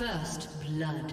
First blood.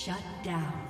Shut down.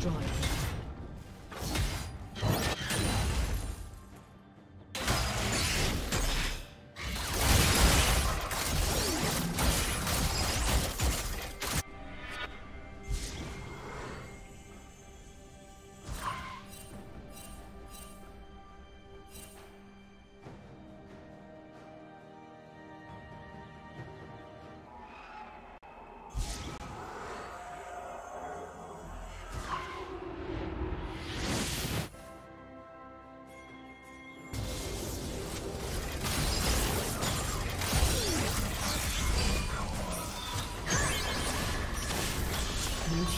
destroyed.